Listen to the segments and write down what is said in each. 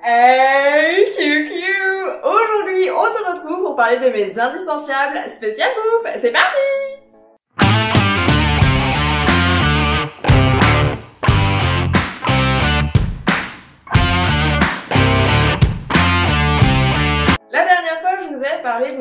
Hey QQ Aujourd'hui, on se retrouve pour parler de mes indispensables spécial bouffe. C'est parti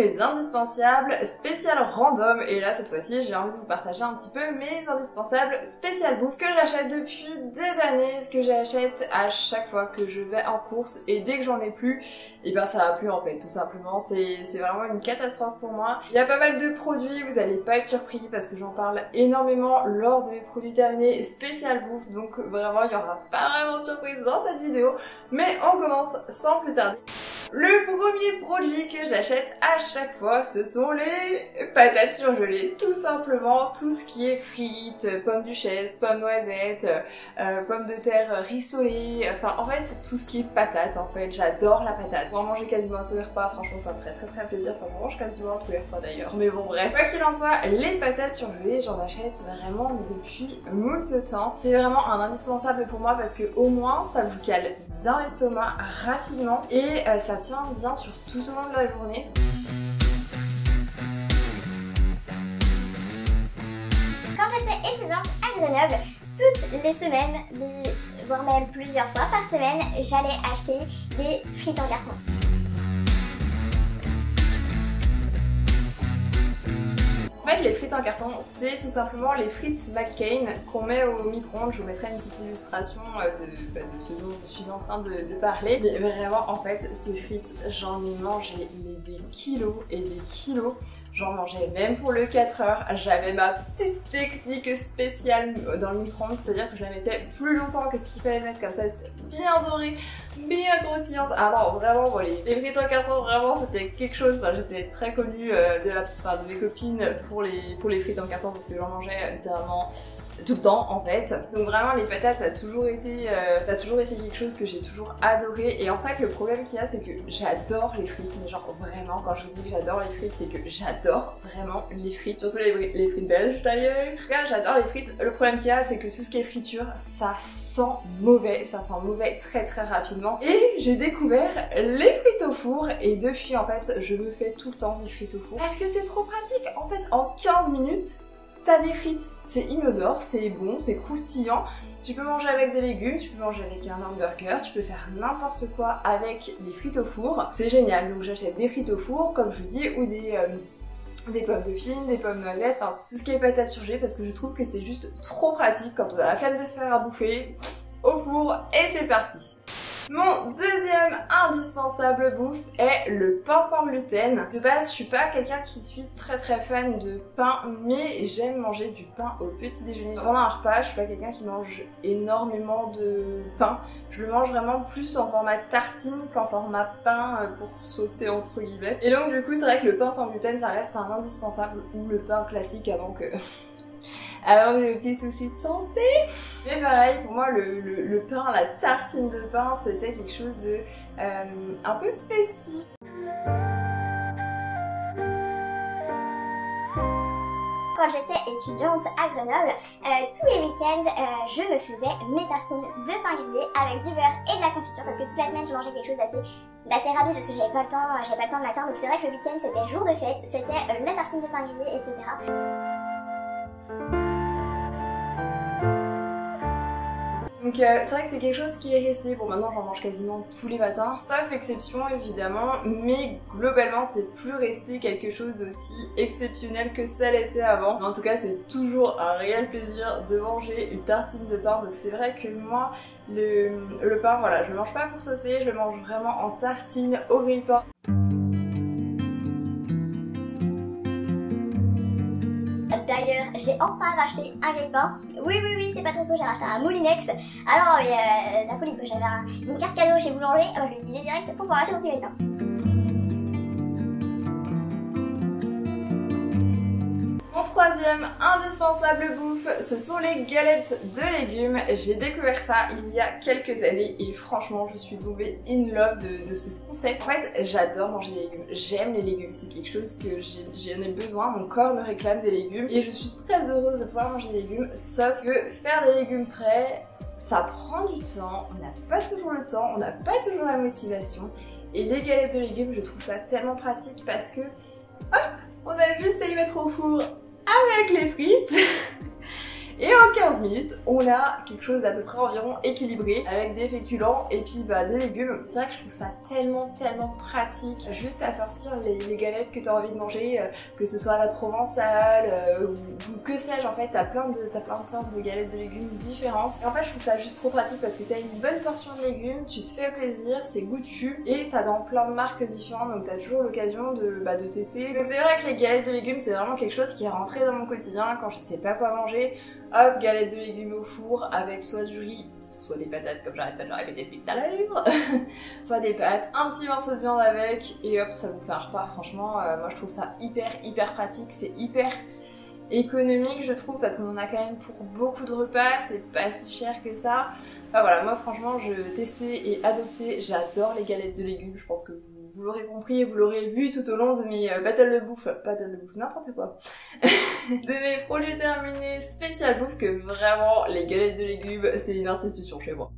mes indispensables spécial random et là, cette fois-ci, j'ai envie de vous partager un petit peu mes indispensables spécial bouffe que j'achète depuis des années, ce que j'achète à chaque fois que je vais en course et dès que j'en ai plus, et ben ça va plus en fait, tout simplement. C'est vraiment une catastrophe pour moi. Il y a pas mal de produits, vous allez pas être surpris parce que j'en parle énormément lors de mes produits terminés spécial bouffe, donc vraiment, il y aura pas vraiment de surprise dans cette vidéo. Mais on commence sans plus tarder. Le premier produit que j'achète à chaque fois, ce sont les patates surgelées. Tout simplement, tout ce qui est frites, pommes duchesse, pommes noisettes, euh, pommes de terre rissolées, enfin en fait tout ce qui est patates en fait. J'adore la patate. Pour en manger quasiment tous les repas, franchement ça me ferait très très plaisir. Enfin, je mange quasiment tous les repas d'ailleurs. Mais bon bref, quoi qu'il en soit, les patates surgelées, j'en achète vraiment depuis moult temps. C'est vraiment un indispensable pour moi parce que au moins ça vous cale bien l'estomac rapidement et euh, ça bien sur tout au long de la journée. Quand j'étais étudiante à Grenoble, toutes les semaines, voire même plusieurs fois par semaine, j'allais acheter des frites en carton. Fait, les frites en carton, c'est tout simplement les frites McCain qu'on met au micro-ondes. Je vous mettrai une petite illustration euh, de, bah, de ce dont je suis en train de, parler. Mais vraiment, en fait, ces frites, j'en ai mangé des kilos et des kilos. J'en mangeais même pour le 4 heures. J'avais ma petite technique spéciale dans le micro-ondes, c'est-à-dire que je la mettais plus longtemps que ce qu'il fallait mettre, comme ça c'était bien doré, bien croustillante. Ah non, vraiment, bon, les, frites en carton, vraiment, c'était quelque chose. Enfin, j'étais très connue euh, de la part de mes copines pour les, pour les frites en carton parce que j'en mangeais littéralement tout le temps en fait. Donc vraiment les patates ça a toujours été euh, a toujours été quelque chose que j'ai toujours adoré. Et en fait le problème qu'il y a c'est que j'adore les frites. Mais genre vraiment quand je vous dis que j'adore les frites c'est que j'adore vraiment les frites. Surtout les, frites belges d'ailleurs. J'adore les frites. Le problème qu'il y a c'est que tout ce qui est friture ça sent mauvais. Ça sent mauvais très très rapidement. Et j'ai découvert les frites au four. Et depuis en fait je me fais tout le temps des frites au four. Parce que c'est trop pratique. En fait en 15 minutes T'as des frites, c'est inodore, c'est bon, c'est croustillant. Tu peux manger avec des légumes, tu peux manger avec un hamburger, tu peux faire n'importe quoi avec les frites au four. C'est génial, donc j'achète des frites au four, comme je vous dis, ou des, euh, des pommes de fine, des pommes noisettes, enfin tout ce qui est patates surgelées parce que je trouve que c'est juste trop pratique quand on a la flemme de faire à bouffer. Au four et c'est parti mon deuxième indispensable bouffe est le pain sans gluten. De base, je suis pas quelqu'un qui suis très très fan de pain, mais j'aime manger du pain au petit déjeuner. Pendant un repas, je suis pas quelqu'un qui mange énormément de pain. Je le mange vraiment plus en format tartine qu'en format pain euh, pour saucer entre guillemets. Et donc du coup, c'est vrai que le pain sans gluten, ça reste un indispensable ou le pain classique avant que avant que j'ai des petits soucis de santé. Mais pareil, pour moi, le, le, le pain, la tartine de pain, c'était quelque chose de euh, un peu festif. Quand j'étais étudiante à Grenoble, euh, tous les week-ends, euh, je me faisais mes tartines de pain grillé avec du beurre et de la confiture parce que toute la semaine je mangeais quelque chose d'assez d'assez rapide parce que j'avais pas le temps, j'avais pas le temps le matin donc c'est vrai que le week-end c'était jour de fête, c'était euh, la tartine de pain grillé, etc. Donc euh, c'est vrai que c'est quelque chose qui est resté. Bon maintenant j'en mange quasiment tous les matins, sauf exception évidemment, mais globalement c'est plus resté quelque chose d'aussi exceptionnel que ça l'était avant. Mais en tout cas c'est toujours un réel plaisir de manger une tartine de pain. Donc c'est vrai que moi le, pain voilà je le mange pas pour saucer, je le mange vraiment en tartine au grille-pain. D'ailleurs, j'ai enfin racheté un grille-pain. Oui, oui, oui, c'est pas tôt, j'ai racheté un Moulinex. Alors, euh, la folie. J'avais un- une carte cadeau chez Boulanger, alors je l'ai utilisé direct pour pouvoir acheter mon petit grille-pain. Troisième indispensable bouffe, ce sont les galettes de légumes. J'ai découvert ça il y a quelques années et franchement je suis tombée in love de, ce concept. En fait j'adore manger des légumes, j'aime les légumes, c'est quelque chose que j'en ai besoin, mon corps me réclame des légumes et je suis très heureuse de pouvoir manger des légumes, sauf que faire des légumes frais, ça prend du temps, on n'a pas toujours le temps, on n'a pas toujours la motivation. Et les galettes de légumes, je trouve ça tellement pratique parce que hop, on a juste à y mettre au four avec les frites. Et en 15 minutes, on a quelque chose d'à peu près environ équilibré avec des féculents et puis bah, des légumes. C'est vrai que je trouve ça tellement tellement pratique juste à sortir les, galettes que tu as envie de manger, euh, que ce soit à la provençale euh, ou, que sais-je en fait, t'as plein de plein de sortes de galettes de légumes différentes. Et en fait je trouve ça juste trop pratique parce que t'as une bonne portion de légumes, tu te fais plaisir, c'est goûtu et t'as dans plein de marques différentes donc t'as toujours l'occasion de, bah, de tester. Donc c'est vrai que les galettes de légumes c'est vraiment quelque chose qui est rentré dans mon quotidien quand je sais pas quoi manger hop, galette de légumes au four avec soit du riz, soit des patates comme j'arrête pas de le répéter depuis tout à l'heure, soit des pâtes, un petit morceau de viande avec, et hop, ça vous fait un repas. Franchement, euh, moi je trouve ça hyper hyper pratique, c'est hyper économique je trouve parce qu'on en a quand même pour beaucoup de repas, c'est pas si cher que ça. Enfin voilà, moi franchement je testais et adopté, j'adore les galettes de légumes, je pense que vous l'aurez compris vous l'aurez vu tout au long de mes euh, battles de bouffe, battle de bouffe, n'importe quoi, de mes produits terminés spécial bouffe que vraiment les galettes de légumes c'est une institution chez moi.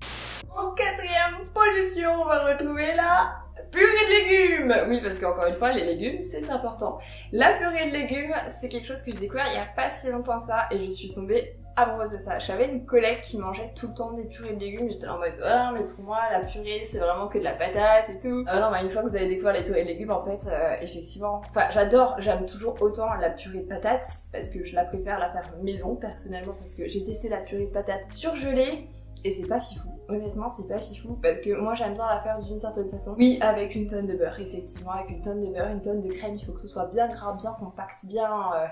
En quatrième position, on va retrouver la purée de légumes Oui, parce qu'encore une fois, les légumes, c'est important. La purée de légumes, c'est quelque chose que j'ai découvert il y a pas si longtemps que ça, et je suis tombée amoureuse de ça. J'avais une collègue qui mangeait tout le temps des purées de légumes. J'étais en mode, oh, mais pour moi, la purée, c'est vraiment que de la patate et tout. Ah non, mais une fois que vous avez découvert les purées de légumes, en fait, euh, effectivement, enfin, j'adore, j'aime toujours autant la purée de patates parce que je la préfère la faire maison, personnellement, parce que j'ai testé la purée de patates surgelée et c'est pas fifou. Honnêtement, c'est pas fifou parce que moi j'aime bien la faire d'une certaine façon. Oui, avec une tonne de beurre, effectivement, avec une tonne de beurre, une tonne de crème, il faut que ce soit bien gras, bien compact, bien. Euh,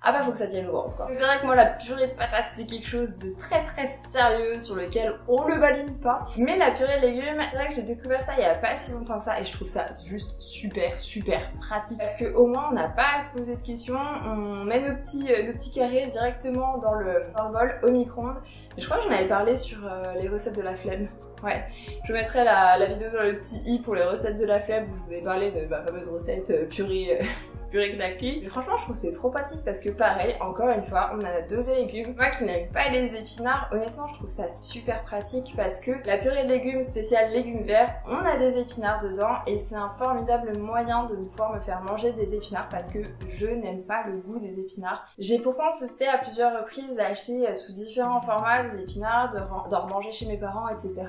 ah bah faut que ça tienne au ventre quoi. C'est vrai que moi la purée de patates c'est quelque chose de très très sérieux sur lequel on le valide pas. Mais la purée de légumes, c'est vrai que j'ai découvert ça il y a pas si longtemps que ça et je trouve ça juste super super pratique parce que au moins on n'a pas à se poser de questions, on met nos petits, euh, nos petits carrés directement dans le, dans bol au micro-ondes. je crois que j'en avais parlé sur euh, les recettes de la flemme. Ouais, je mettrai la, la, vidéo dans le petit i pour les recettes de la flemme où je vous ai parlé de ma fameuse recette euh, purée purée knacki. Franchement, je trouve c'est trop pratique parce que pareil, encore une fois, on a deux légumes. Moi qui n'aime pas les épinards, honnêtement, je trouve ça super pratique parce que la purée de légumes spéciale légumes verts, on a des épinards dedans et c'est un formidable moyen de pouvoir me faire manger des épinards parce que je n'aime pas le goût des épinards. J'ai pourtant testé à plusieurs reprises à acheter sous différents formats des épinards, d'en manger chez mes parents, etc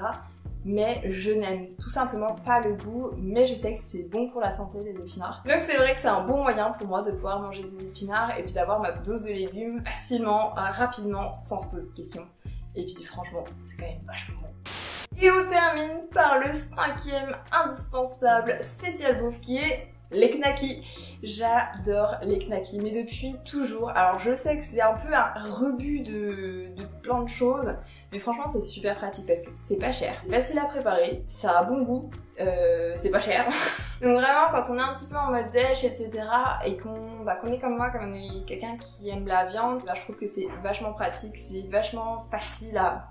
mais je n'aime tout simplement pas le goût, mais je sais que c'est bon pour la santé des épinards. Donc c'est vrai que c'est un bon moyen pour moi de pouvoir manger des épinards et puis d'avoir ma dose de légumes facilement, rapidement, sans se poser de questions. Et puis franchement, c'est quand même vachement bon. Et on termine par le cinquième indispensable spécial bouffe qui est les knackis. J'adore les knackis, mais depuis toujours. Alors je sais que c'est un peu un rebut de, plein de choses, mais franchement c'est super pratique parce que c'est pas cher, facile à préparer, ça a bon goût, euh, c'est pas cher. Donc vraiment quand on est un petit peu en mode dèche, etc. et qu'on bah, est comme moi, comme quelqu'un qui aime la viande, bah, je trouve que c'est vachement pratique, c'est vachement facile à...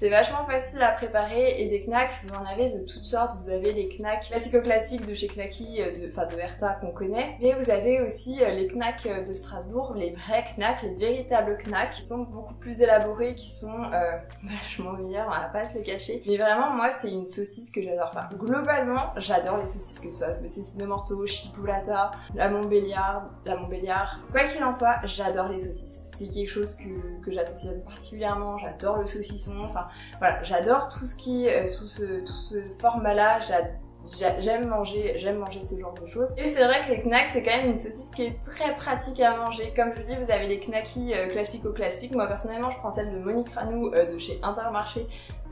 C'est vachement facile à préparer et des knacks, vous en avez de toutes sortes. Vous avez les knacks classico-classiques de chez Knacky, euh, enfin de, Herta qu'on connaît. Mais vous avez aussi euh, les knacks euh, de Strasbourg, les vrais knacks, les véritables knacks qui sont beaucoup plus élaborés, qui sont vachement meilleurs, on va pas se le cacher. Mais vraiment, moi, c'est une saucisse que j'adore. Enfin, globalement, j'adore les saucisses que ce soit le saucisse de Morteau, Chipolata, la Montbéliard, la Montbéliard. Quoi qu'il en soit, j'adore les saucisses c'est quelque chose que, que particulièrement, j'adore le saucisson, enfin voilà, j'adore tout ce qui, euh, tout ce, tout format-là, j'aime manger, j'aime manger ce genre de choses. Et c'est vrai que les knacks, c'est quand même une saucisse qui est très pratique à manger. Comme je vous dis, vous avez les knackis euh, classico-classiques. Moi, personnellement, je prends celle de Monique Ranou euh, de chez Intermarché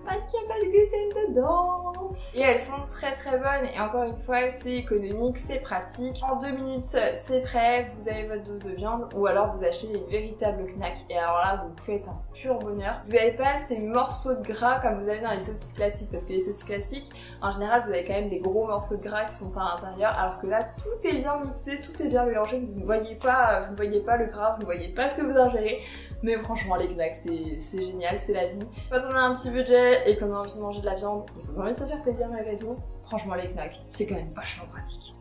parce qu'il n'y a pas de gluten dedans. Et elles sont très très bonnes et encore une fois c'est économique, c'est pratique. En deux minutes c'est prêt, vous avez votre dose de viande ou alors vous achetez des véritables knacks et alors là vous faites un pur bonheur. Vous n'avez pas ces morceaux de gras comme vous avez dans les saucisses classiques parce que les saucisses classiques en général vous avez quand même des gros morceaux de gras qui sont à l'intérieur alors que là tout est bien mixé, tout est bien mélangé, vous ne voyez pas, vous ne voyez pas le gras, vous ne voyez pas ce que vous ingérez. Mais franchement, les knacks, c'est génial, c'est la vie. Quand on a un petit budget et qu'on a envie de manger de la viande et qu'on a envie de se faire plaisir malgré tout, franchement, les knacks, c'est quand même vachement pratique.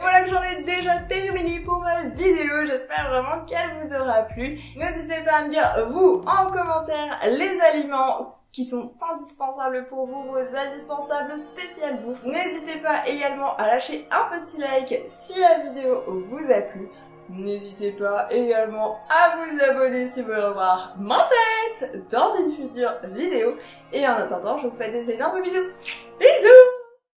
Voilà que j'en ai déjà terminé pour ma vidéo, j'espère vraiment qu'elle vous aura plu. N'hésitez pas à me dire, vous, en commentaire, les aliments qui sont indispensables pour vous, vos indispensables spéciales bouffe. N'hésitez pas également à lâcher un petit like si la vidéo vous a plu. N'hésitez pas également à vous abonner si vous voulez voir ma tête dans une future vidéo. Et en attendant, je vous fais des énormes bisous. Bisous